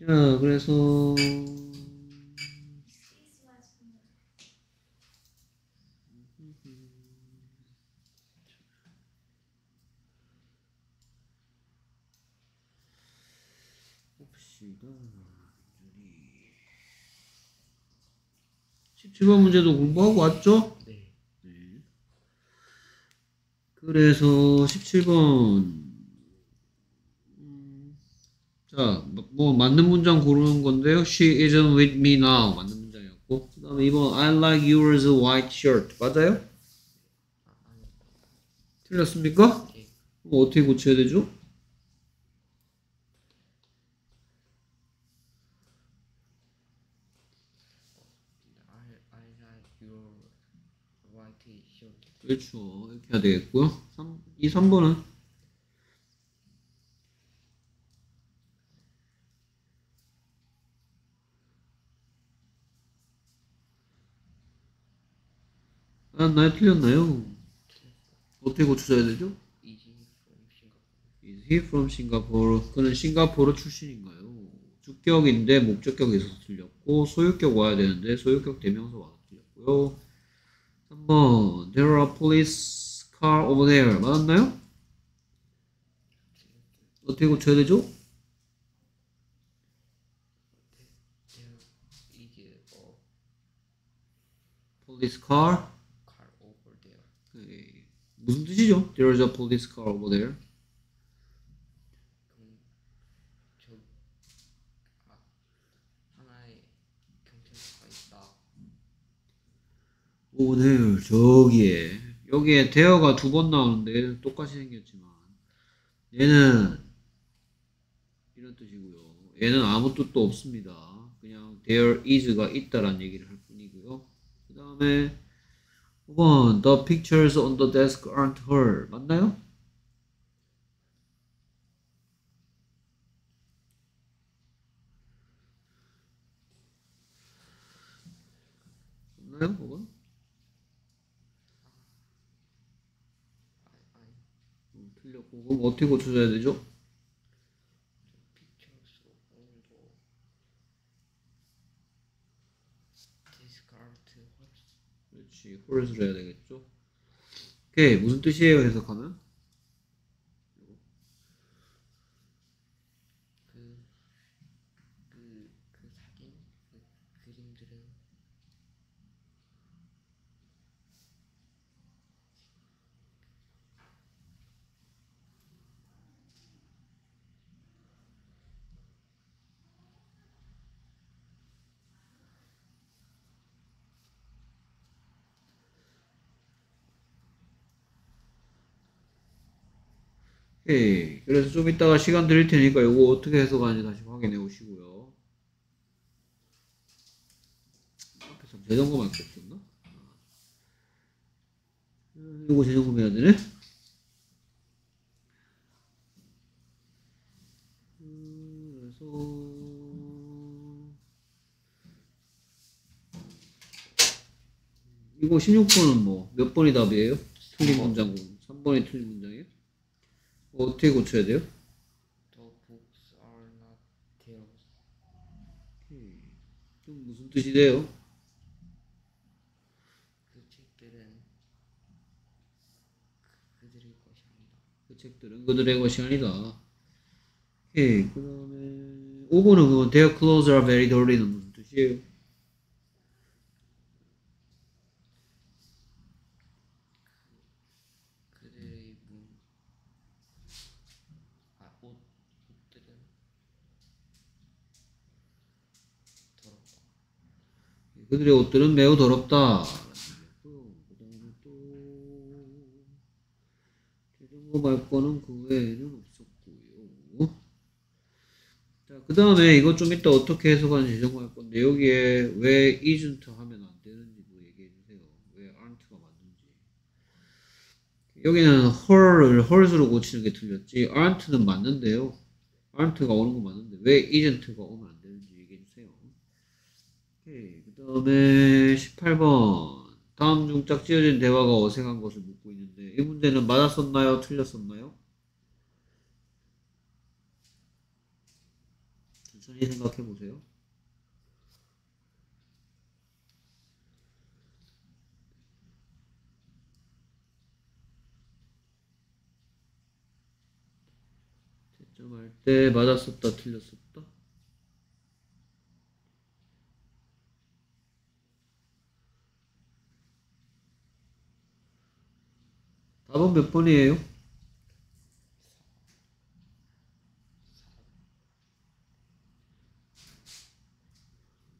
자, 그래서 봅시다. 17번 문제도 공부하고 왔죠? 네. 네. 그래서 17번 음, 자, 뭐 맞는 문장 고르는 건데요. She isn't with me now 맞는 문장이었고 그 다음에 2번 I like yours white shirt 맞아요? 틀렸습니까? 예. 그럼 어떻게 고쳐야 되죠? 그렇죠. 이렇게 해야 되겠고요. 3, 이 3번은 맞나요? 틀렸나요? 어떻게 고쳐야 되죠? Is he from Singapore? 그는 싱가포르 출신인가요? 주격인데 목적격이 있어서 틀렸고 소유격 와야 되는데 소유격 대명사 와서 틀렸고요. 3번 There are police car over there 맞았나요? 어떻게 고쳐야 되죠? Police car car over there. 네. 무슨 뜻이죠? There is a police car over there. 저 아. 오늘 저기에 여기에 대어가 두 번 나오는데 똑같이 생겼지만 얘는 이런 뜻이고요. 얘는 아무 뜻도 없습니다. 그냥 there is가 있다란 얘기를 할 뿐이고요. 그 다음에 5번 The pictures on the desk aren't her 맞나요? 맞나요? 5번? I I 음, 틀렸고 그럼 어떻게 고쳐줘야 되죠? pictures on the discard horse. 홀스를 해야 되겠죠 오케이 무슨 뜻이에요 해석하면? 그, 그, 그 사진, 그 그림들은 오케이 그래서 좀 이따가 시간 드릴 테니까 이거 어떻게 해석하는지 다시 확인해 오시고요 앞에 참 재점검 할게 없었나? 음, 이거 재점검 해야 되네 음, 그래서 이거 16번은 뭐 몇 번이 답이에요? 틀린 문장 3번이 틀린 문장이에요? 어떻게 고쳐야 돼요? The books are not theirs. 그럼 무슨 뜻이 돼요? 그 책들은 그, 그들의 것이 아니다. 그 책들은 그들의 것이 아니다. 오케이. 그 다음에 5번은 그건 Their clothes are very dirty는 무슨 뜻이에요? 그들의 문, 아, 옷, 옷들은 더럽다. 그들의 옷들은 매우 더럽다. 그 다음에 또 재점검할 거는 그 외에는 없었고요. 자, 그 다음에 이것 좀 이따 어떻게 해석하는지 재점검할 건데 여기에 왜 isn't 하면 안 되는지도 얘기해 주세요. 왜 aren't가 맞는지. 여기는 her를 her's로 고치는 게 틀렸지 aren't는 맞는데요. aren't가 오는 건 맞는데 왜 isn't가 오면 안 되는지 얘기해 주세요. 오케이. 그 다음에 18번. 다음 중 짝지어진 대화가 어색한 것을 묻고 있는데, 이 문제는 맞았었나요? 틀렸었나요? 천천히 생각해 보세요. 채점할 때 맞았었다 틀렸었다 답은 몇 번이에요?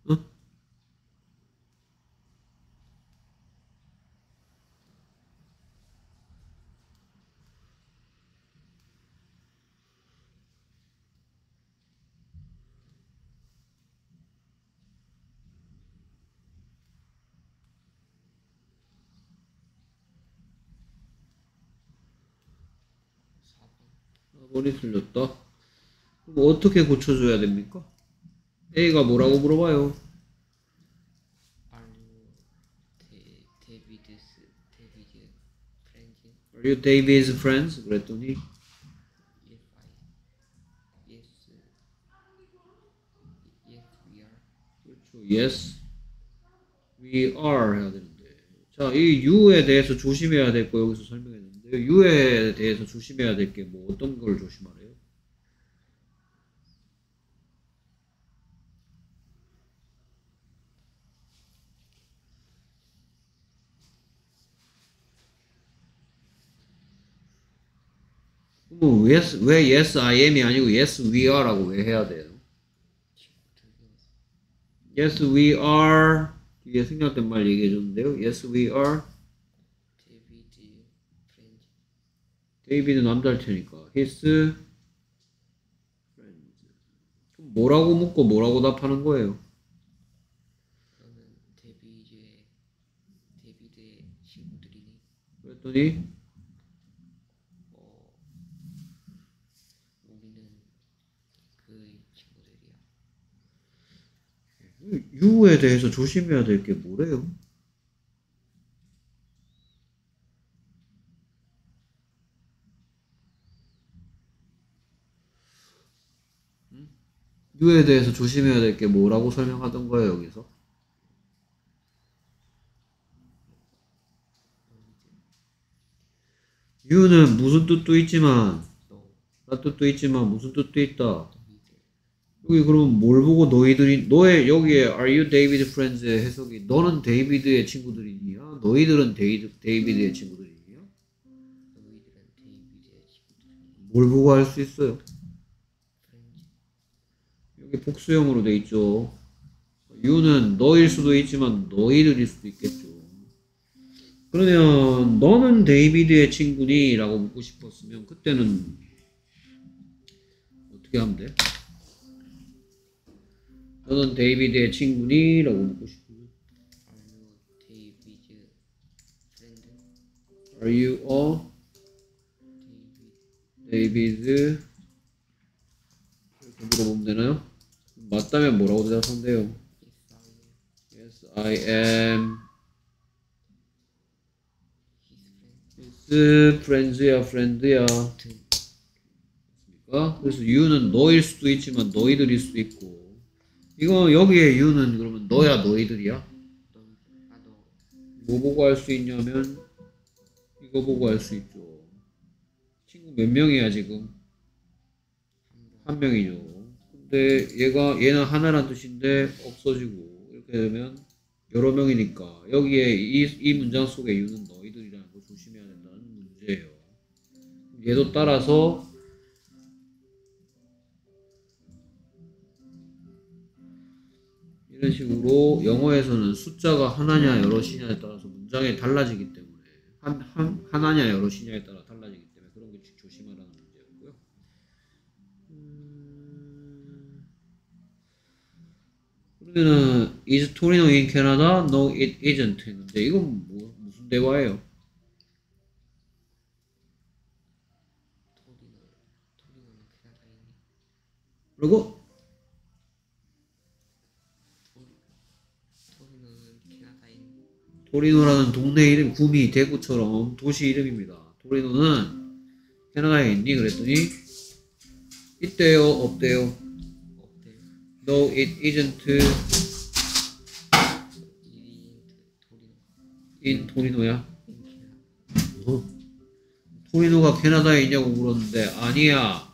응? 머리 틀렸다. 그럼 어떻게 고쳐줘야 됩니까? A가 뭐라고 물어봐요? Are you David's friends? 그랬더니 Yes, I. Yes. Yes, we are. 그렇죠. Yes, we are 해야 되는데. 자, 이 you에 대해서 조심해야 될 거 여기서 설명했 you에 대해서 조심해야 될 게 뭐 어떤 걸 조심하래요? 그럼 yes, 왜 yes I am이 아니고 yes we are라고 왜 해야 돼요? Yes, we are. 뒤에 생략된 말 얘기해 줬는데요. Yes, we are. David's friends. 데이비드 남자일 테니까. His friends. 뭐라고 묻고 뭐라고 답하는 거예요? 너는 데비드의 데비드의 친구들이니? 그랬더니 어, 우리는 그의 친구들이야. you에 대해서 조심해야 될 게 뭐래요? You에 대해서 조심해야 될 게 뭐라고 설명하던 거예요, 여기서? you는 무슨 뜻도 있지만, 너나 뜻도 있지만 무슨 뜻도 있다. 여기 그럼 뭘 보고 너희들이 너의 여기에 Are you David's friends의 해석이 너는 데이비드의 친구들이냐? 너희들은 데이드, 데이비드의 친구들이냐? 너희들은 데이비드의 친구들이니? 뭘 보고 할 수 있어요? 여기 복수형으로 돼 있죠. you는 너일 수도 있지만 너희들일 수도 있겠죠. 그러면 너는 데이비드의 친구니? 라고 묻고 싶었으면 그때는 어떻게 하면 돼? 너는 데이비드의 친구니? 라고 묻고 싶으면 Are you a David 이렇게 물어보면 되나요? 맞다면 뭐라고 대답하면 돼요? Yes, I am Yes, I am his friend. his friends야, friend야. 등 그러니까 그래서 you는 너일 수도 있지만 너희들일 수도 있고 이거 여기에 you는 그러면 너야, 너희들이야? 뭐 보고 할 수 있냐면 이거 보고 할 수 있죠. 친구 몇 명이야 지금? 한 명이죠. 근데 얘가 얘는 하나란 뜻인데 없어지고 이렇게 되면 여러 명이니까 여기에 이, 이 문장 속에 you는 너희들이라는 거 조심해야 된다는 문제예요. 얘도 따라서 이런 식으로 영어에서는 숫자가 하나냐 여럿이냐에 따라서 문장이 달라지기 때문에 한, 한, 하나냐 여럿이냐에 따라 그러면은 is Torino in Canada? No, it isn't 했는데 이건 뭐, 무슨 대화예요? 그리고? 토리노라는 동네 이름 구미 대구처럼 도시 이름입니다. 토리노는 캐나다에 있니? 그랬더니 있대요, 없대요. No, it isn't in 토리노 토리노야. 어? 토리노가 캐나다에 있냐고 물었는데 아니야.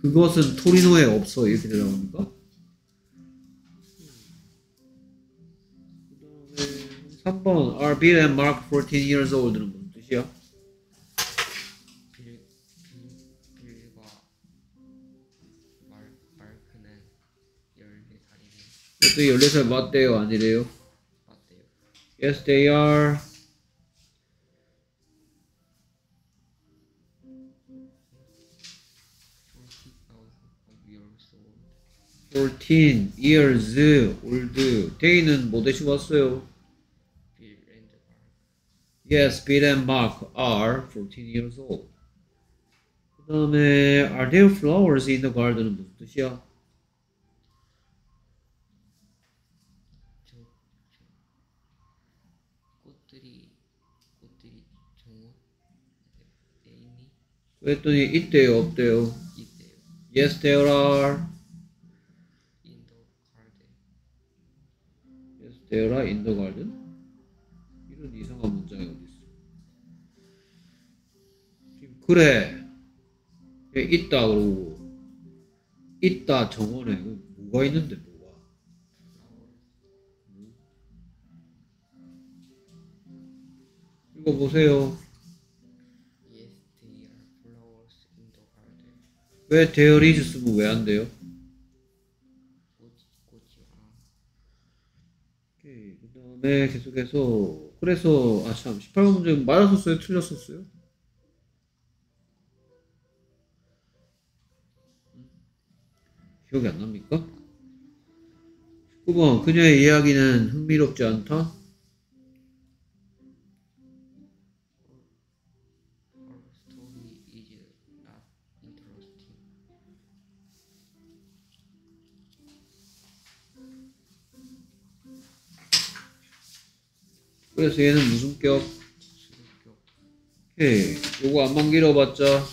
그것은 토리노에 없어 이렇게 대답합니까? 그 다음에 3번 Are Bill and Mark 14 years old는 무슨 뜻이야? 그때 14살 맞대요 아니래요? 맞대요. Yes they are. Of years old. 14 years old. They는 뭐 대신 왔어요? 빌 앤드 마르크. Yes, Bill and Mark are 14 years old. 그 다음에 Are there flowers in the garden은 무슨 뜻이야? 저, 저 꽃들이 꽃들이 정원 애인이 그랬더니 있대요, 없대요? 있대요. Yes, there are. In the garden. Yes, there are in the garden. 이런 이상한 문장이 어디 있어? 지금 그래. 얘 있다 그러고 있다 정원에 그 뭐가 있는데 뭐가? 이거 보세요. 왜 is 쓰면 왜 안 돼요? 오케이. 그 다음에 계속해서 그래서 아 참 18번 문제 맞았었어요? 틀렸었어요? 기억이 안 납니까? 19번 그녀의 이야기는 흥미롭지 않다? 얘는 무슨 격? 오케이. 요거 안만 길어봤자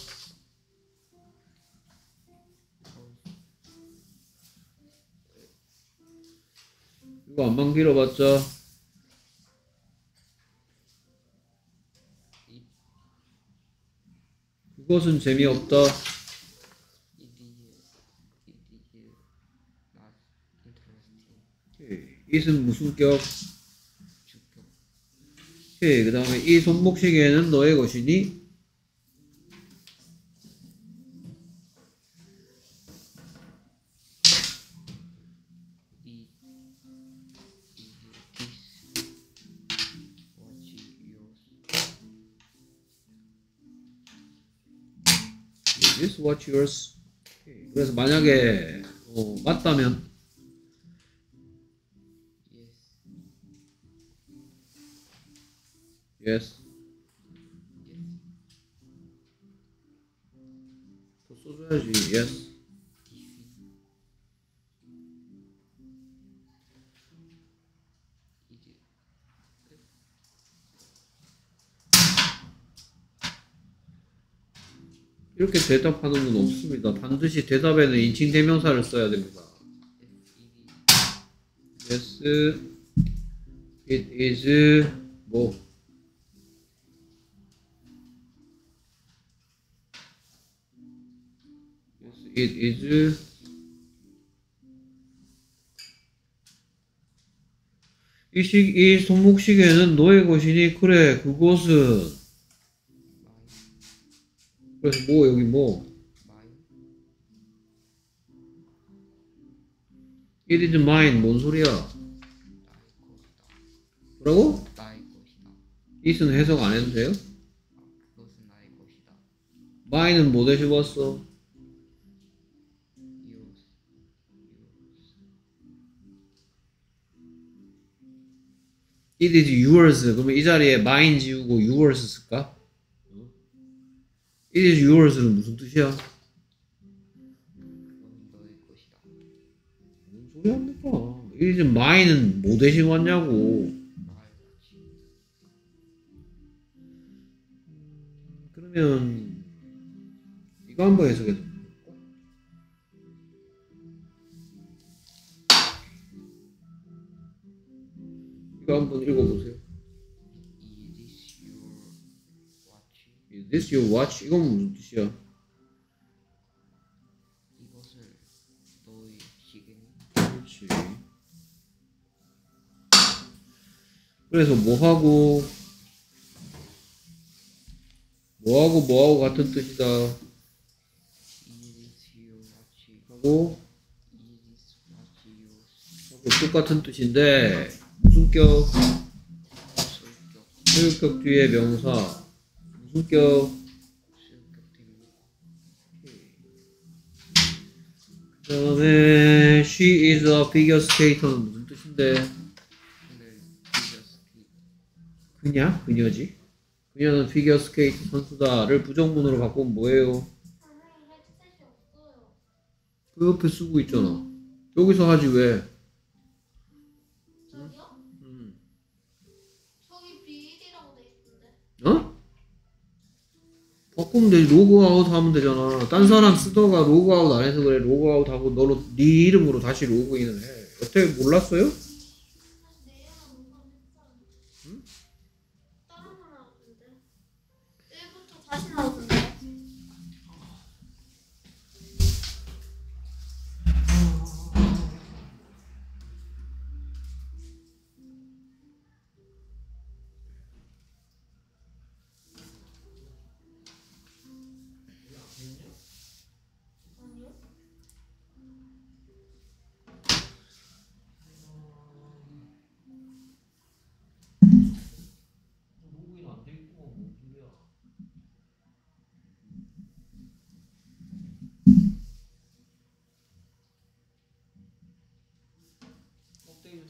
이거 안만 길어봤자 이 그것은 재미없다. it은 무슨 격? 오케이. 그 다음에 이 손목시계는 너의 것이니? 이 is what yours? 그래서 만약에 어, 맞다면 Yes. 더 써줘야지. yes. 이렇게 대답하는 건 없습니다. 반드시 대답에는 인칭 대명사를 써야 됩니다. yes. it is 뭐 it is 이, 시, 이 손목시계는 너의 것이니 그래 그것은. 그래서 뭐 여기 뭐 it is mine 뭔 소리야. 뭐라고? 나의 것이다. it은 해석 안 해도 돼요? 아, 그것은 나의 것이다. mine은 뭐 대신 왔어? It is yours 그러면 이 자리에 mine 지우고 yours 쓸까? it is yours는 무슨 뜻이야? 무슨 소리 합니까? it is mine은 뭐 대신 왔냐고. 그러면 이거 한번 해석해 이거 한번 읽어보세요. Is this Is this your watch? 이건 무슨 뜻이야? 이것은 너의 시계니? 그렇지. 그래서 뭐하고 뭐하고 뭐하고 같은 뜻이다? 하고? 하고 똑같은 뜻인데 무슨 격? 소유격, 뒤에 명사 무슨 격? 소유격 됩니다. 그 다음에 she is a figure skater는 무슨 뜻인데 그냐? 그녀지 그녀는 피겨 스케이트 선수다를 부정문으로 바꾸면 뭐예요? 그 옆에 쓰고 있잖아 여기서 하지 왜? 바꾸면 되지 로그아웃 하면 되잖아 딴 사람 쓰다가 로그아웃 안 해서 그래 로그아웃 하고 너로 네 이름으로 다시 로그인을 해 여태 몰랐어요? 응? 다른 거 나오던데. 1부터 다시 나오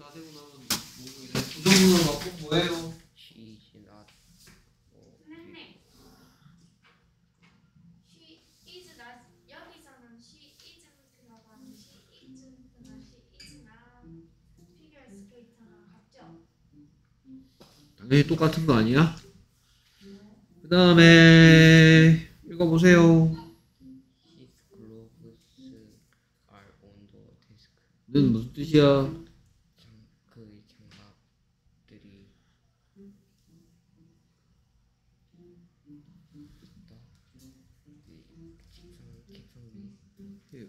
다 되고 나면 로그인해 부정문으로 바꾸면 뭐예요? She is not 어, 선생님. She is not 여기서는 she isn't라고 하는 she isn't나 she is not 피겨 스케이터랑 같죠? 당연히 똑같은 거 아니야? 그 다음에 읽어보세요. 는 무슨 뜻이야?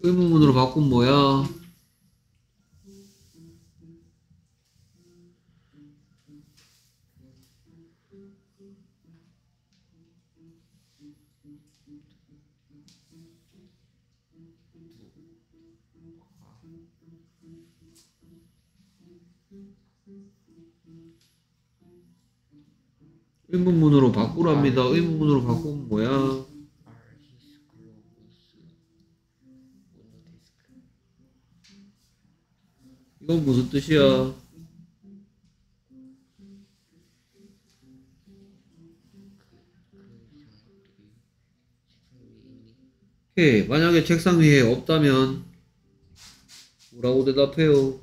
의문문으로 바꾸면 뭐야? 의문문으로 바꾸랍니다. 의문문으로 바꾸면 뭐야? 이건 무슨 뜻이야? 오케이. 만약에 책상 위에 없다면 뭐라고 대답해요?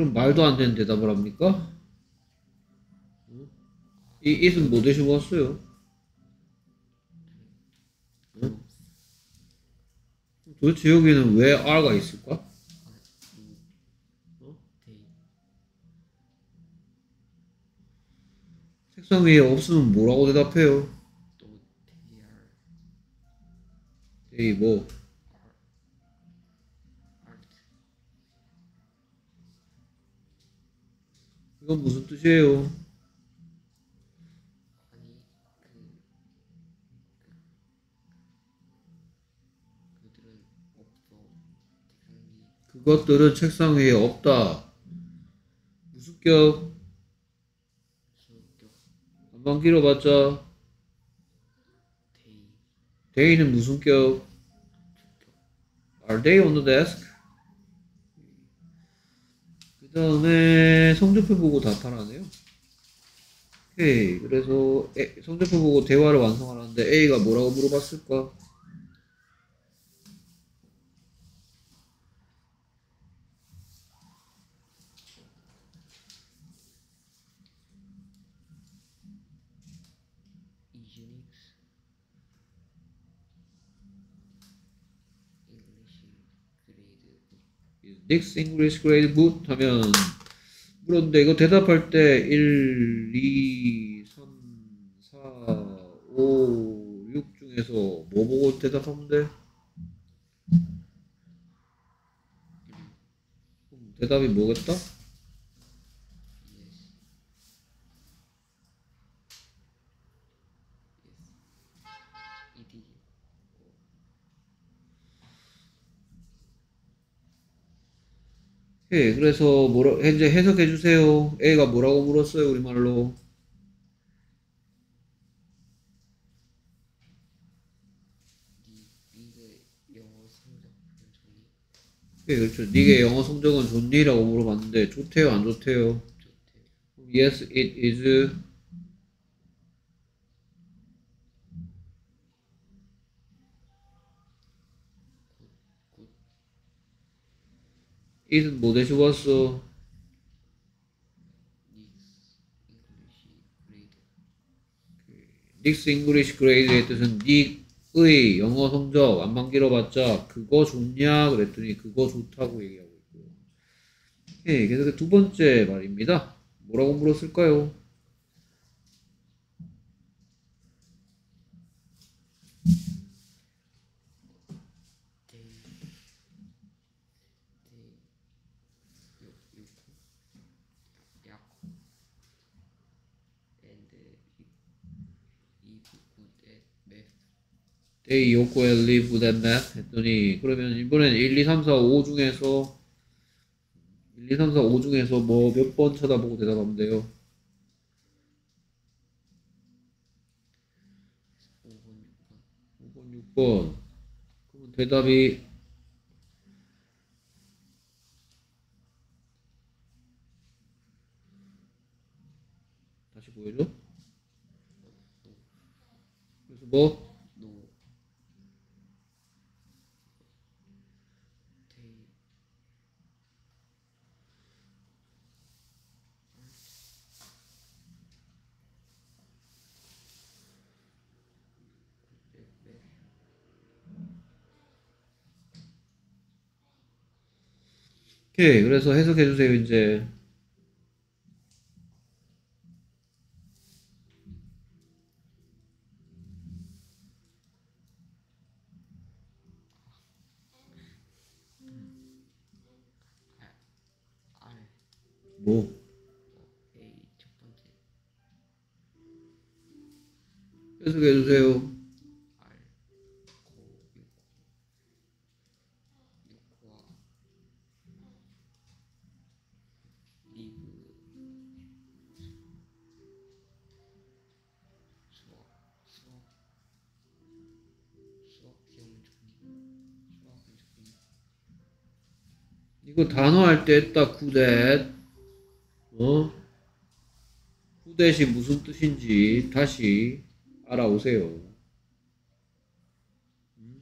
이런 말도 안 되는 대답을 합니까? 응? 이 it은 뭐 대신 왔어요? 응? 도대체 여기는 왜 R가 있을까? 어? 책상 위에 없으면 뭐라고 대답해요? 에이 뭐 이건 무슨 뜻이에요? 그것들은 책상 위에 없다. 무슨 격? 수격 한번 길어봤자 they they는 무슨 격? Are they on the desk? 그 다음에 성적표 보고 답하라네요. 오케이. 그래서 에- 성적표 보고 대화를 완성하라는데 A가 뭐라고 물어봤을까? is Unix English grade Next English grade boot 하면 물었는데 이거 대답할 때 1, 2, 3, 4, 5, 6 중에서 뭐 보고 대답하면 돼? 대답이 뭐겠다? yes yes ed 예, 그래서 뭐라 이제 해석해 주세요. A가 뭐라고 물었어요, 우리말로? 변정이 예, 그렇죠. 니게 영어 성적은 좋니?라고 물어봤는데 좋대요, 안 좋대요? 좋대요 Yes, it is. 뭐 대신 왔어? Nick's English English grade grade의 뜻은 닉의 영어 성적 암만 길어봤자 그거 좋냐 그랬더니 그거 좋다고 얘기하고 있고요. 예, 그래서 두 번째 말입니다. 뭐라고 물었을까요? 데이 데이 요 요코 야코 and if good at math They 요코 that math 했더니 그러면 이번엔 1, 2, 3, 4, 5 중에서 1, 2, 3, 4, 5 중에서 뭐 몇 번 쳐다보고 대답하면 돼요? 5번 6번 5번, 6번. 그러면 대답이 다시 보여줘. 그래서 뭐? 노 데이 오케이. 그래서 해석해 주세요, 이제. 뭐? 해석해 주세요. 단어 할때 했다, 쿠댓. 어? 쿠댓이 무슨 뜻인지 다시 알아오세요. 음?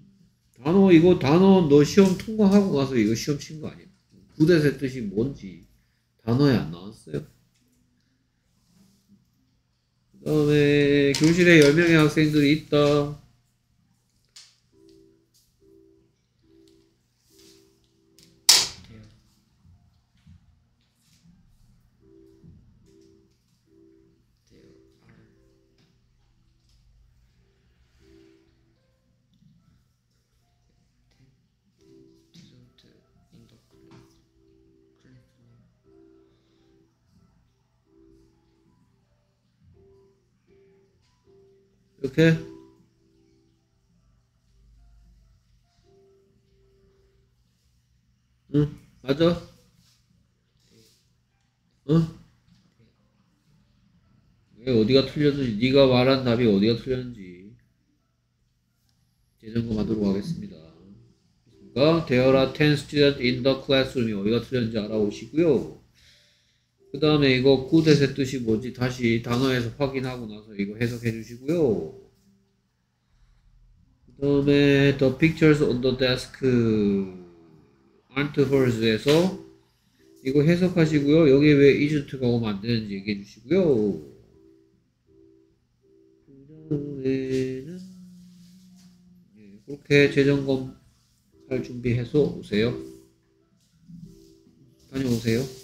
단어, 이거 단어 너 시험 통과하고 가서 이거 시험 친 거 아니야? 쿠댓의 뜻이 뭔지 단어에 안 나왔어요. 그 다음에 교실에 10명의 학생들이 있다. 이렇게. 응 맞아. 응? 왜 어디가 틀렸는지 네가 말한 답이 어디가 틀렸는지 재점검 하도록 하겠습니다. 그러니까? There are 10 students in the classroom이 어디가 틀렸는지 알아오시고요 그 다음에 이거 굿의 뜻이 뭐지? 다시 단어에서 확인하고 나서 이거 해석해 주시고요. 그 다음에 the pictures on the desk aren't hers에서 이거 해석하시고요. 여기에 왜 isn't가 오면 안 되는지 얘기해 주시고요. 그 다음에는 예, 그렇게 재점검 할 준비해서 오세요. 다녀오세요.